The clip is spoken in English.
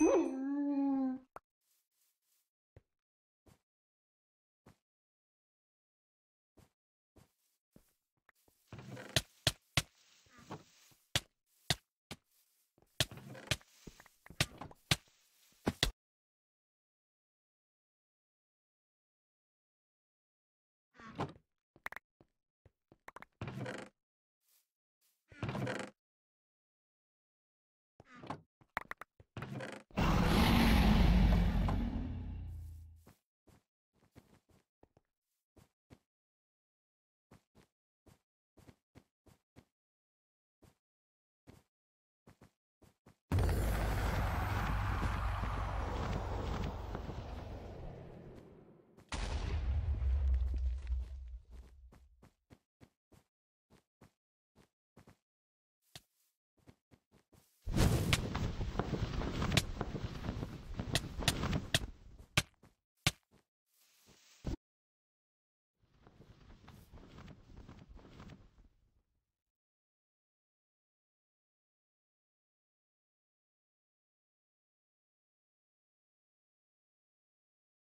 Mm.